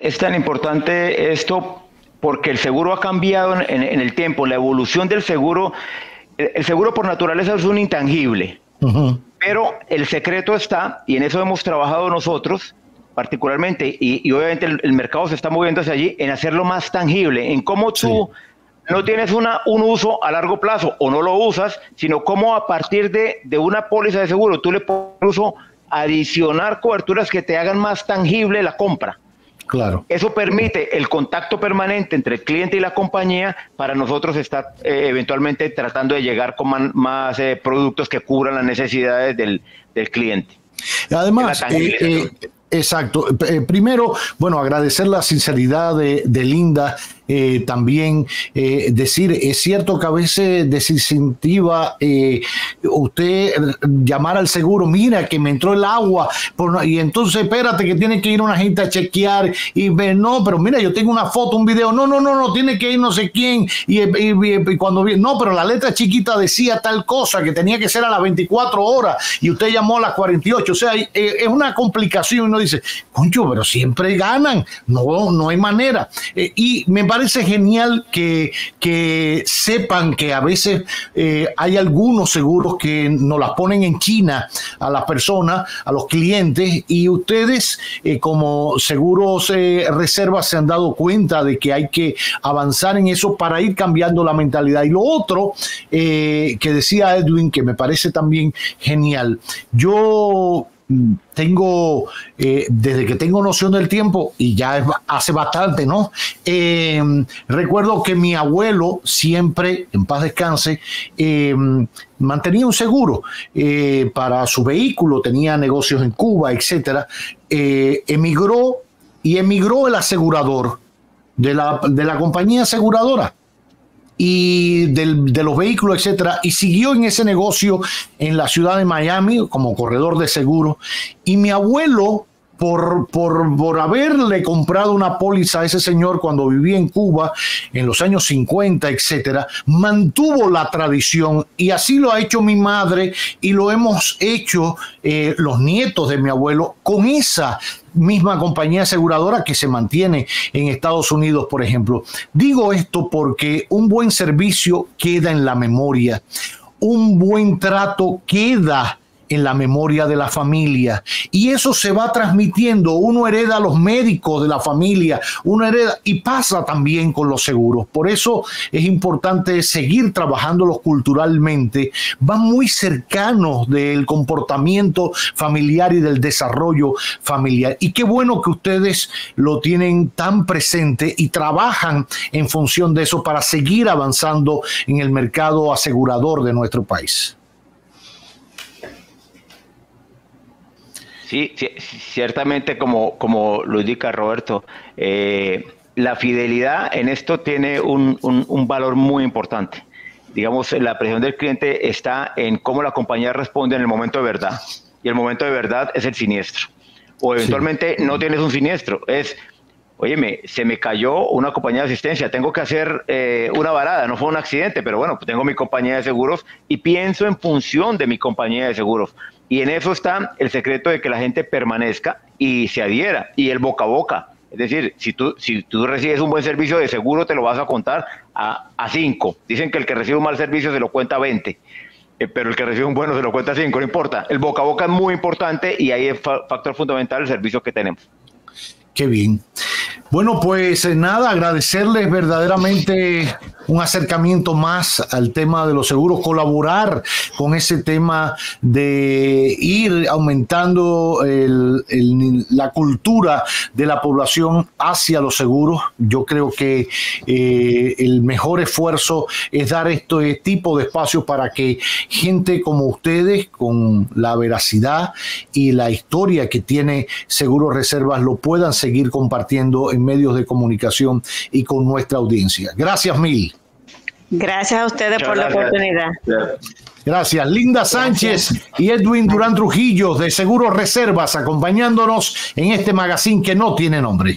Es tan importante esto porque el seguro ha cambiado en, el tiempo, la evolución del seguro, el, seguro por naturaleza es un intangible, pero el secreto está, y en eso hemos trabajado nosotros particularmente, y, obviamente el, mercado se está moviendo hacia allí, en hacerlo más tangible, en cómo tú no tienes una, un uso a largo plazo o no lo usas, sino cómo a partir de, de una póliza de seguro tú le pones uso adicionar coberturas que te hagan más tangible la compra. Claro. Eso permite el contacto permanente entre el cliente y la compañía para nosotros estar eh, eventualmente tratando de llegar con más eh, productos que cubran las necesidades del, cliente. Además, eh, exacto. primero, bueno, agradecer la sinceridad de, Linda eh, también eh, decir, es cierto que a veces desincentiva eh, usted llamar al seguro, mira que me entró el agua, y entonces espérate que tiene que ir una gente a chequear y ver, no, pero mira, yo tengo una foto, un video, no, no, no, no, tiene que ir no sé quién, y, y, cuando no, pero la letra chiquita decía tal cosa que tenía que ser a las 24 horas y usted llamó a las 48, o sea, es una complicación y uno dice, concho, pero siempre ganan, no, no hay manera. y me parece genial que, que sepan que a veces eh, hay algunos seguros que nos las ponen en China a las personas, a los clientes, y ustedes eh, como seguros eh, reservas se han dado cuenta de que hay que avanzar en eso para ir cambiando la mentalidad. Y lo otro que decía Edwin, que me parece también genial, yo tengo, eh, desde que tengo noción del tiempo, y ya hace bastante, ¿no? Eh, recuerdo que mi abuelo siempre, en paz descanse, eh, mantenía un seguro para su vehículo, tenía negocios en Cuba, etcétera. emigró y emigró el asegurador de la, de la compañía aseguradora y de los vehículos, etcétera, y siguió en ese negocio en la ciudad de Miami como corredor de seguro. Y mi abuelo por, por, por, haberle comprado una póliza a ese señor cuando vivía en Cuba en los años 50, etcétera, mantuvo la tradición y así lo ha hecho mi madre y lo hemos hecho eh, los nietos de mi abuelo con esa misma compañía aseguradora que se mantiene en Estados Unidos, por ejemplo. Digo esto porque un buen servicio queda en la memoria, un buen trato queda en la memoria de la familia. Y eso se va transmitiendo. Uno hereda a los médicos de la familia, uno hereda y pasa también con los seguros. Por eso es importante seguir trabajándolos culturalmente. Van muy cercanos del comportamiento familiar y del desarrollo familiar. Y qué bueno que ustedes lo tienen tan presente y trabajan en función de eso para seguir avanzando en el mercado asegurador de nuestro país. Sí, ciertamente como, como lo indica Roberto, eh, la fidelidad en esto tiene un, valor muy importante. Digamos, la presión del cliente está en cómo la compañía responde en el momento de verdad. Y el momento de verdad es el siniestro. O eventualmente no tienes un siniestro, es, óyeme, se me cayó una compañía de asistencia, tengo que hacer eh, una varada, no fue un accidente, pero bueno, tengo mi compañía de seguros y pienso en función de mi compañía de seguros. Y en eso está el secreto de que la gente permanezca y se adhiera. Y el boca a boca. Es decir, si tú, si tú recibes un buen servicio de seguro, te lo vas a contar a, a cinco. Dicen que el que recibe un mal servicio se lo cuenta a 20. Eh, pero el que recibe un bueno se lo cuenta cinco, no importa. El boca a boca es muy importante y ahí es factor fundamental el servicio que tenemos. Qué bien. Bueno, pues eh, nada, agradecerles verdaderamente un acercamiento más al tema de los seguros, colaborar con ese tema de ir aumentando la cultura de la población hacia los seguros. Yo creo que eh, el mejor esfuerzo es dar este tipo de espacio para que gente como ustedes, con la veracidad y la historia que tiene Seguros Reservas, lo puedan seguir compartiendo en medios de comunicación y con nuestra audiencia. Gracias mil. Gracias a ustedes por la oportunidad. Gracias. Linda Sánchez y Edwin Durán Trujillo de Seguros Reservas acompañándonos en este magazine que no tiene nombre.